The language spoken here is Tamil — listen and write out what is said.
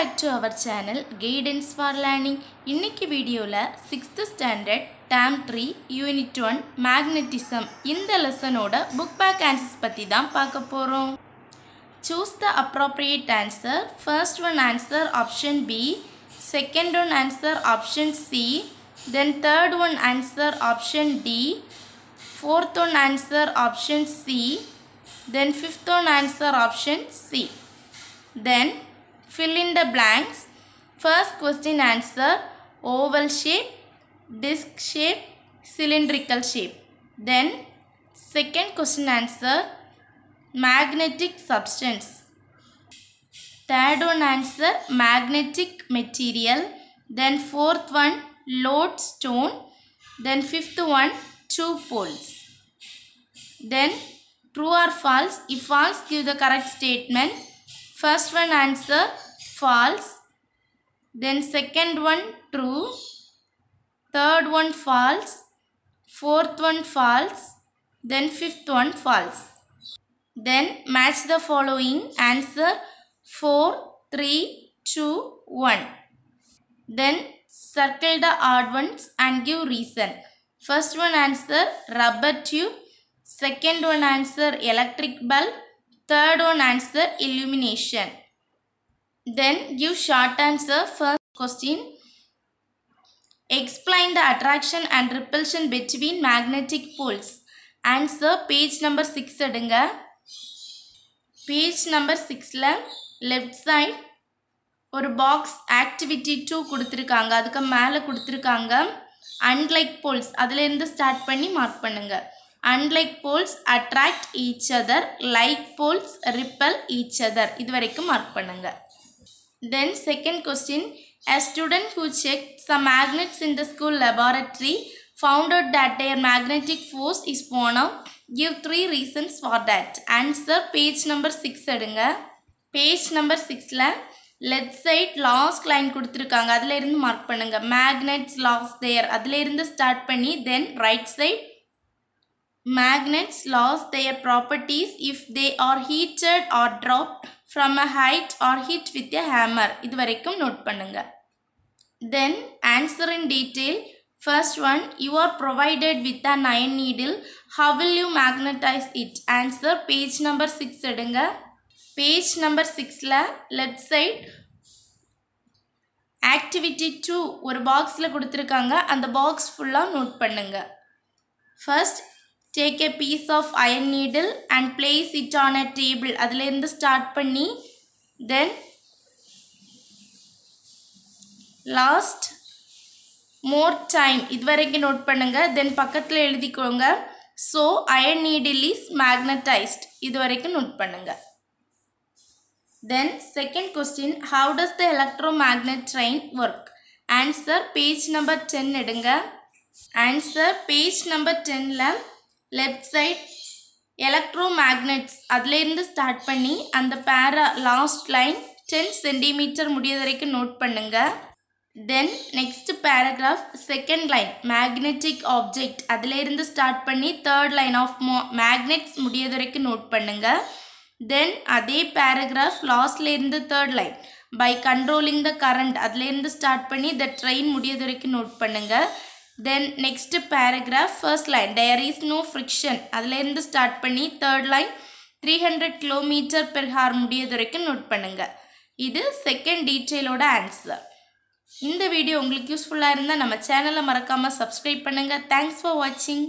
Back to our channel guidance for learning இன்னைக்கு வீடியோவில் sixth standard term three unit one magnetism இந்த லெசனோட புக் பேக் ஆன்சர்ஸ் பற்றி தான் பார்க்க போகிறோம் choose the appropriate answer first one answer option B second one answer option C then third one answer option D fourth one answer option C then fifth one answer option C then fill in the blanks. First question answer. Oval shape disc shape cylindrical shape. Then second question answer. Magnetic substance. Third one answer. Magnetic material. Then fourth one lodestone. Then fifth one two poles. Then true or false? If false give the correct statement. First one answer false then second one true third one false fourth one false then fifth one false. Then match the following answer 4 3 2 1 then circle the odd ones and give reason. First one answer rubber tube. Second one answer electric bulb. Third one answer illumination then give short answer first question. Explain the attraction and repulsion between magnetic poles. Answer page number 6 எடுங்க. பேஜ் நம்பர் சிக்ஸில் லெஃப்ட் சைட் ஒரு பாக்ஸ் ஆக்டிவிட்டி டூ கொடுத்துருக்காங்க. அதுக்கு மேலே கொடுத்துருக்காங்க. அன்லைக் போல்ஸ் அதுலேருந்து ஸ்டார்ட் பண்ணி மார்க் பண்ணுங்க. Unlike poles attract each other like poles repel each other இது வரைக்கும் மார்க் பண்ணுங்கள் then second question A student who checked some magnets in the school laboratory found out that their magnetic force is worn out. Give three reasons for that. Answer page number 6 எடுங்க பேஜ் நம்பர் சிக்ஸில் லெஃப்ட் சைட் லாஸ்ட் லைன் கொடுத்துருக்காங்க அதில் இருந்து மார்க் பண்ணுங்க மேக்னெட்ஸ் லாஸ் தேர் அதில் இருந்து ஸ்டார்ட் பண்ணி then right side magnets lose their properties if they are heated or dropped from a height or hit with a hammer இது வரைக்கும் நோட் பண்ணுங்கள் then answer in detail first one you are provided with a iron needle how will you magnetize it answer page number six எடுங்க பேஜ் நம்பர் சிக்ஸில் லெஃப்ட் சைட் ஆக்டிவிட்டி டூ ஒரு பாக்ஸில் கொடுத்துருக்காங்க. அந்த பாக்ஸ் ஃபுல்லாக நோட் பண்ணுங்கள் first take a piece of iron needle and place it on a table அதுலேருந்து ஸ்டார்ட் பண்ணி தென் லாஸ்ட் மோர் டைம் இது வரைக்கும் நோட் பண்ணுங்கள் தென் பக்கத்தில் எழுதிக்கோங்க. So iron needle is magnetized இது வரைக்கும் நோட் பண்ணுங்கள் then second question how does the electromagnet train work answer page number ten எடுங்க ஆன்சர் பேஜ் நம்பர் டென்னில் லெஃப்ட் சைட் எலக்ட்ரோமேக்னெட்ஸ் அதுலேருந்து ஸ்டார்ட் பண்ணி அந்த para last line ten centimetre முடிய வரைக்கும் நோட் பண்ணுங்கள் then next paragraph second line magnetic object அதுலேருந்து ஸ்டார்ட் பண்ணி தேர்ட் லைன் ஆஃப் மோ மேக்னெட்ஸ் முடிய வரைக்கும் நோட் பண்ணுங்கள் தென் அதே paragraph லாஸ்ட்லேருந்து third line by controlling the current அதுலேருந்து ஸ்டார்ட் பண்ணி த ட்ரெயின் முடியது வரைக்கும் நோட் பண்ணுங்கள் then next paragraph first line there is no friction அதுலேருந்து ஸ்டார்ட் பண்ணி third line three hundred kilometre per hour முடியது வரைக்கும் நோட் பண்ணுங்கள் இது செகண்ட் டீட்டெயிலோட ஆன்சர் இந்த வீடியோ உங்களுக்கு யூஸ்ஃபுல்லாக இருந்தால் நம்ம சேனலை மறக்காமல் சப்ஸ்கிரைப் பண்ணுங்கள் தேங்க்ஸ் ஃபார் வாட்சிங்